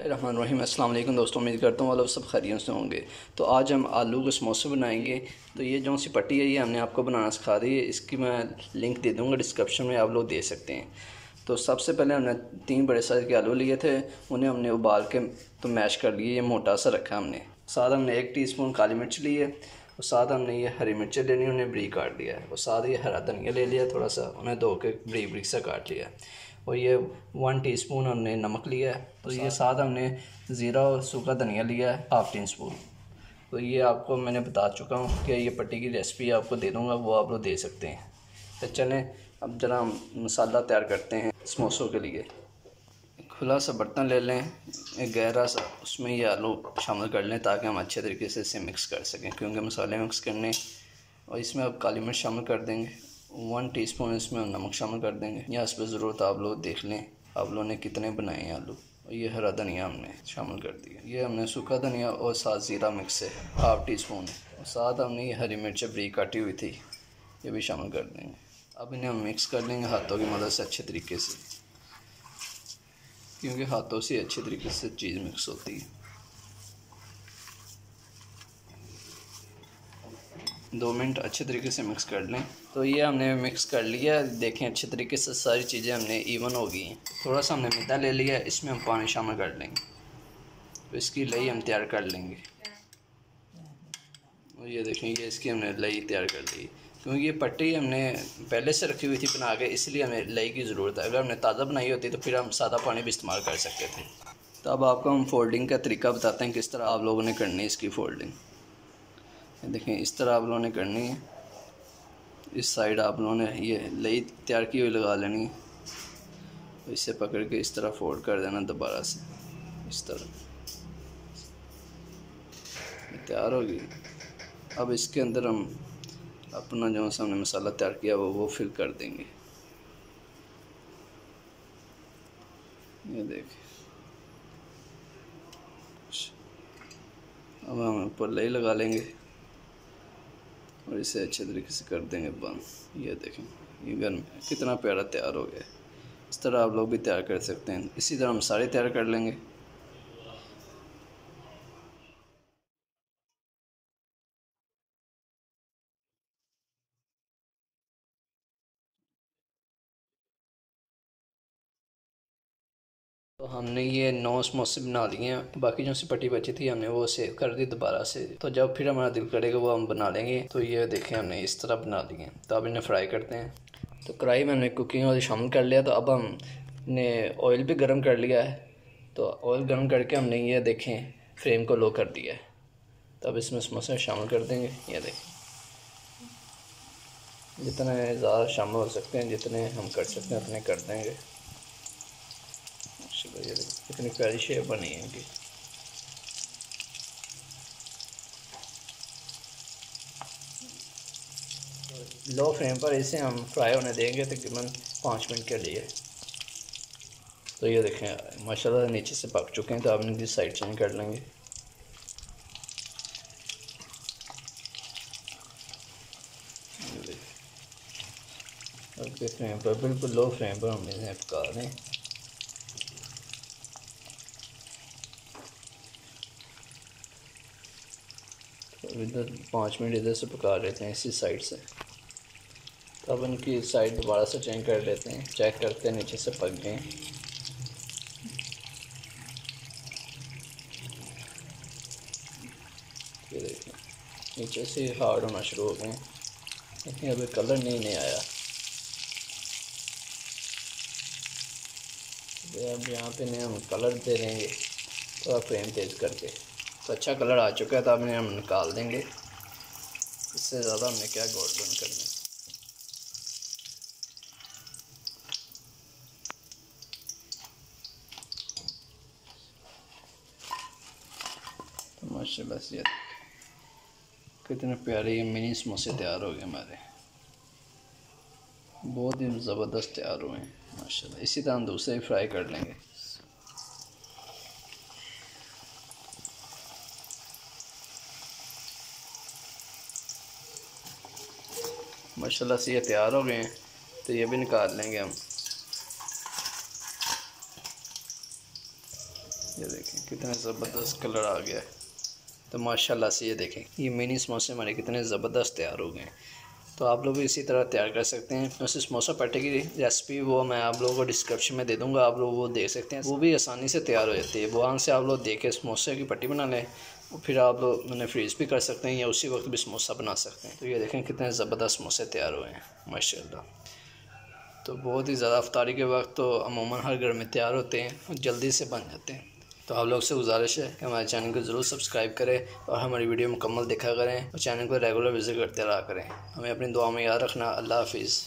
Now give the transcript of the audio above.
रहीम अल्लाम दोस्तों, उम्मीद करता हूँ लोग सब खैरियों से होंगे। तो आज हम आलू के समोसे बनाएँगे। तो ये जो सी पट्टी है, ये हमने आपको बनाना सिखा दी है। इसकी मैं लिंक दे दूँगा, डिस्क्रिप्शन में आप लोग दे सकते हैं। तो सबसे पहले हमने तीन बड़े साइज़ के आलू लिए थे, उन्हें हमने उबाल के तो मैश कर लिए, ये मोटा सा रखा हमने। साथ हमने एक टी स्पून काली मिर्च ली है, और साथ हमने ये हरी मिर्चें लेनी, उन्हें बरी काट लिया है। और साथ ये हरा धनिया ले लिया, थोड़ा सा उन्हें धो के बरी बरी सा काट लिया और ये वन टीस्पून हमने नमक लिया है। तो ये साथ हमने ज़ीरा और सूखा धनिया लिया है हाफ़ टी स्पून तो ये आपको मैंने बता चुका हूँ कि ये पट्टी की रेसिपी आपको दे दूँगा, वो आप लोग दे सकते हैं। तो चलें, अब ज़रा मसाला तैयार करते हैं समोसों के लिए। खुला सा बर्तन ले लें, एक गहरा सा, उसमें ये आलू शामिल कर लें ताकि हम अच्छे तरीके से इसे मिक्स कर सकें, क्योंकि मसाले मिक्स करने और इसमें अब काली मिर्च शामिल कर देंगे। वन टीस्पून इसमें नमक शामिल कर देंगे। या इस पर ज़रूरत आप लोग देख लें, आप लोगों ने कितने बनाए हैं आलू। ये हरा धनिया हमने शामिल कर दिया। ये हमने सूखा धनिया और साथ ज़ीरा मिक्स है हाफ़ टी स्पून और साथ हमने ये हरी मिर्च ब्रीक काटी हुई थी, ये भी शामिल कर देंगे। अब इन्हें हम मिक्स कर लेंगे हाथों की मदद से अच्छे तरीके से, क्योंकि हाथों से अच्छे तरीके से चीज़ मिक्स होती है। दो मिनट अच्छे तरीके से मिक्स कर लें। तो ये हमने मिक्स कर लिया, देखें अच्छे तरीके से सारी चीज़ें हमने इवन हो गई हैं। थोड़ा सा हमने मैदा ले लिया, इसमें हम पानी शामिल कर लेंगे। तो इसकी लई हम तैयार कर लेंगे। और ये देखें, ये इसकी हमने लई तैयार कर ली। क्योंकि ये पट्टी हमने पहले से रखी हुई थी बना के, इसलिए हमें लई की ज़रूरत है। अगर हमने ताज़ा बनाई होती तो फिर हम सादा पानी भी इस्तेमाल कर सकते थे। तो अब आपको हम फोल्डिंग का तरीका बताते हैं, किस तरह आप लोगों ने करनी है इसकी फ़ोल्डिंग देखें, इस तरह आप लोगों ने करनी है। इस साइड आप लोगों ने ये लई तैयार की हुई लगा लेनी है। इसे पकड़ के इस तरह फोल्ड कर देना दोबारा से। इस तरह। तैयार होगी अब इसके अंदर हम अपना जो हमने मसाला तैयार किया, वो वो फिल कर देंगे। ये देखें अब हम ऊपर लई लगा लेंगे। और इसे अच्छे तरीके से कर देंगे बंद। ये देखें, ये घर में कितना प्यारा तैयार हो गया इस तरह आप लोग भी तैयार कर सकते हैं। इसी तरह हम सारे तैयार कर लेंगे। तो हमने ये नौ समोसे बना लिए हैं। बाकी जो सी पट्टी बची थी, हमने वो सेव कर दी दोबारा से। तो जब फिर हमारा दिल करेगा, वो हम बना लेंगे। तो ये देखें, हमने इस तरह बना लिए तो अब इन्हें फ्राई करते हैं। तो कढ़ाई में हमने कुकिंग वाली शामिल कर लिया। तो अब हमने ऑयल भी गर्म कर लिया है। तो ऑयल गर्म करके हमने ये देखें फ्रेम को लो कर दिया है। तो अब इसमें समोसे शामिल कर देंगे। ये देखें। जितने ज़्यादा शामिल हो सकते हैं, जितने हम कर सकते हैं, उतने कर देंगे। ये कितनी प्यारी शेप बनी है इनकी लो फ्लेम पर इसे हम फ्राई होने देंगे तकरीबन पाँच मिनट के लिए। तो ये देखें, माशाल्लाह नीचे से पक चुके हैं तो आप इनकी साइड चेंज कर लेंगे। फ्लेम पर, बिल्कुल लो फ्लेम पर हम इन्हें पका रहे हैं। इधर पाँच मिनट इधर से पका लेते हैं, इसी साइड से। तो अब इनकी साइड दोबारा से चेंज कर लेते हैं। चेक करते हैं, नीचे से पक गए। नीचे से हार्ड होना शुरू हो गए। लेकिन अभी कलर नहीं नहीं आया। अब यहाँ पे नहीं हम कलर दे देंगे, थोड़ा फ्रेम तेज़ करके। तो अच्छा कलर आ चुका है तो अब हम निकाल देंगे। इससे ज़्यादा हमने क्या गोल्डन करना तो माशा से कितने प्यारे ये मिनी समोसे तैयार हो गए हमारे। बहुत ही ज़बरदस्त तैयार हुए हैं माशाल्लाह इसी तरह हम दूसरे ही फ्राई कर लेंगे। माशाल्लाह से ये तैयार हो गए हैं तो ये भी निकाल लेंगे हम। ये देखें, कितना ज़बरदस्त कलर आ गया है। तो माशाल्लाह से ये देखें, ये मिनी समोसे हमारे कितने ज़बरदस्त तैयार हो गए हैं। तो आप लोग भी इसी तरह तैयार कर सकते हैं। वैसे समोसा पट्टे की रेसिपी वो मैं आप लोगों को डिस्क्रिप्शन में दे दूँगा। आप लोग वो देख सकते हैं। वो भी आसानी से तैयार हो जाती है। वहाँ से आप लोग देख के समोसे की पट्टी बना लें फिर आप लोग मैंने फ्रीज़ भी कर सकते हैं या उसी वक्त भी समोसा बना सकते हैं। तो ये देखें कितने ज़बरदस्त समोसे तैयार हुए हैं। माशा तो बहुत ही ज़्यादा अफ्तारी के वक्त तो अमूमन हर घर में तैयार होते हैं और जल्दी से बन जाते हैं। तो आप लोग से गुजारिश है कि हमारे चैनल को ज़रूर सब्सक्राइब करें और हमारी वीडियो मुकम्मल देखा करें और चैनल को रेगुलर विज़िट करते रहा करें। हमें अपनी दुआ में याद रखना। अल्लाह हाफिज़।